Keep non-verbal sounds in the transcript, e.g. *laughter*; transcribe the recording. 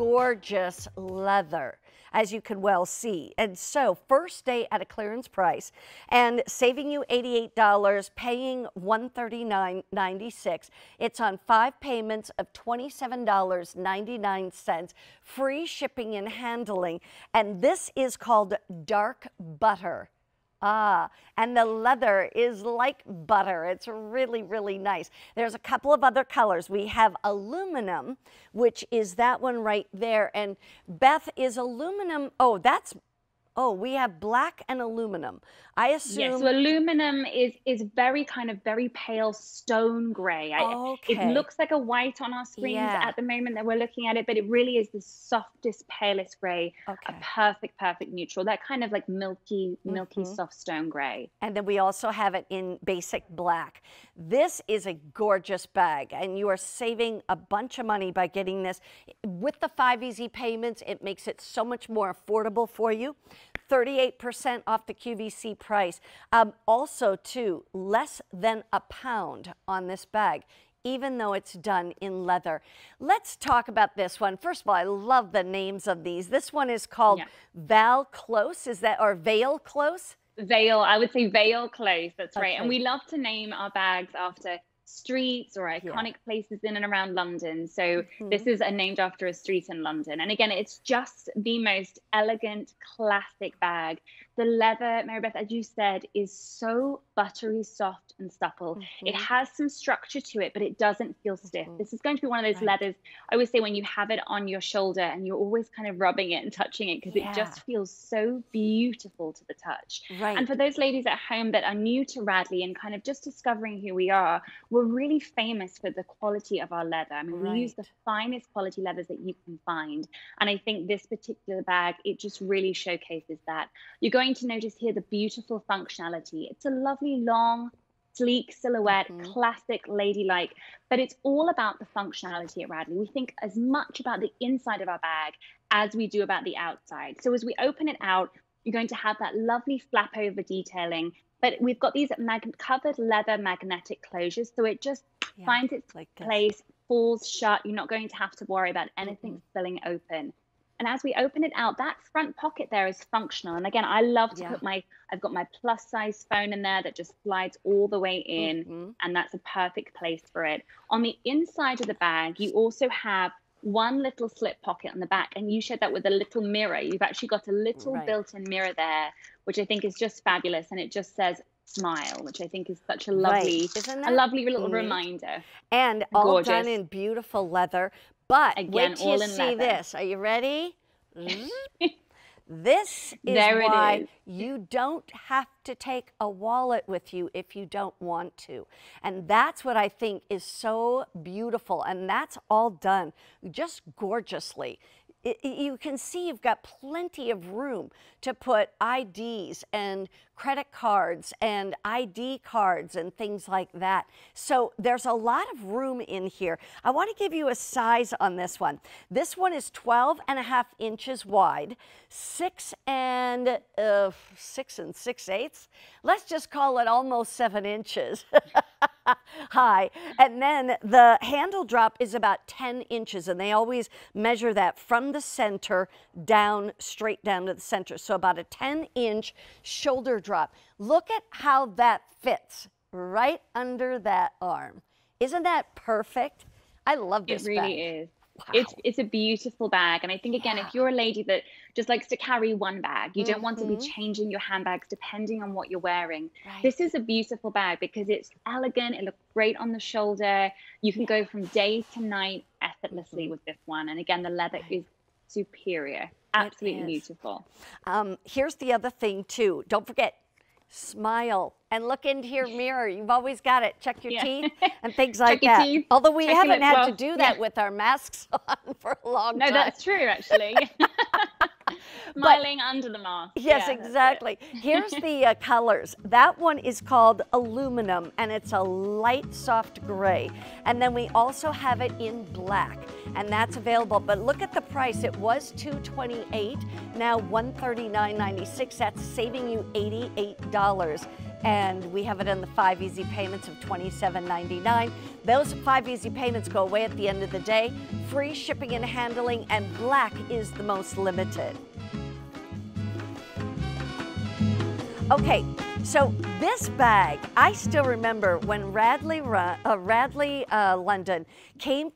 gorgeous leather as you can well see. And so first day at a clearance price and saving you $88, paying $139.96. It's on five payments of $27.99, free shipping and handling. And this is called dark butter. Ah, and the leather is like butter. It's really, really nice. There's a couple of other colors. We have aluminum, which is that one right there. And Beth is aluminum. Oh, that's Oh, we have black and aluminum. I assume. Yes, so aluminum is is very kind of very pale stone gray. Okay. It looks like a white on our screens yeah. at the moment that we're looking at it, but it really is the softest, palest gray. Okay. A perfect, perfect neutral. That kind of like milky, milky, mm-hmm. soft stone gray. And then we also have it in basic black. This is a gorgeous bag, and you are saving a bunch of money by getting this with the five easy payments. It makes it so much more affordable for you. 38% off the QVC price. Um, also, too, less than a pound on this bag even though it's done in leather. Let's talk about this one. First of all, I love the names of these. This one is called yeah. Val Close, is that, or Vale Close? Vale, I would say Vale Close, that's okay. right. And we love to name our bags after streets or iconic yeah. places in and around London. So mm-hmm. this is a named after a street in London. And again, it's just the most elegant, classic bag. The leather, Marybeth, as you said, is so buttery soft and supple. Mm-hmm. It has some structure to it, but it doesn't feel stiff. Mm-hmm. This is going to be one of those right. leathers. I always say when you have it on your shoulder and you're always kind of rubbing it and touching it because yeah. it just feels so beautiful to the touch. Right. And for those ladies at home that are new to Radley and kind of just discovering who we are, we're really famous for the quality of our leather. I mean, right. we use the finest quality leathers that you can find. And I think this particular bag, it just really showcases that. You're going to notice here the beautiful functionality. It's a lovely long sleek silhouette, mm-hmm. classic ladylike, but it's all about the functionality at Radley. We think as much about the inside of our bag as we do about the outside. So as we open it out, you're going to have that lovely flap over detailing, but we've got these mag- covered leather magnetic closures, so it just yeah, finds its like place, falls shut. You're not going to have to worry about anything mm-hmm. spilling open. And as we open it out, that front pocket there is functional. And again, I love to yeah. put my, I've got my plus size phone in there that just slides all the way in. Mm-hmm. And that's a perfect place for it. On the inside of the bag, you also have one little slip pocket on the back. And you showed that with a little mirror. You've actually got a little right. built in mirror there, which I think is just fabulous. And it just says smile, which I think is such a lovely, right. a lovely little mm-hmm. reminder. And all Gorgeous. done in beautiful leather. But Again, wait till you see leather. this. Are you ready? Mm-hmm. *laughs* this is why you don't have to take a wallet with you if you don't want to. And that's what I think is so beautiful. And that's all done just gorgeously it, you can see you've got plenty of room to put IDs and credit cards and ID cards and things like that. So there's a lot of room in here. I want to give you a size on this one. This one is 12 and a half inches wide, six and uh, six and six eighths. Let's just call it almost seven inches. *laughs* *laughs* high. And then the handle drop is about 10 inches, and they always measure that from the center down, straight down to the center. So about a 10 inch shoulder drop. Look at how that fits right under that arm. Isn't that perfect? I love this It really bag. is. Wow. It's it's a beautiful bag, and I think again, yeah. if you're a lady that just likes to carry one bag, you mm-hmm. don't want to be mm-hmm. changing your handbags depending on what you're wearing. Right. This is a beautiful bag because it's elegant. It looks great on the shoulder. You can go from day to night effortlessly mm-hmm. with this one, and again, the leather right. is superior. Absolutely beautiful. Um, here's the other thing too. Don't forget smile and look into your mirror. You've always got it. Check your yeah. teeth *laughs* and things like that. Teeth. Although we Check haven't had well. to do that yeah. with our masks *laughs* on for a long no, time. No, that's true, actually. *laughs* Smiling but, under the mask. Yes, yeah, exactly. Here's the uh, *laughs* colors. That one is called aluminum, and it's a light, soft gray. And then we also have it in black, and that's available. But look at the price. It was 228 now 139.96. That's saving you $88 and we have it in the five easy payments of $27.99. Those five easy payments go away at the end of the day. Free shipping and handling, and black is the most limited. Okay, so this bag, I still remember when Radley, uh, Radley uh, London came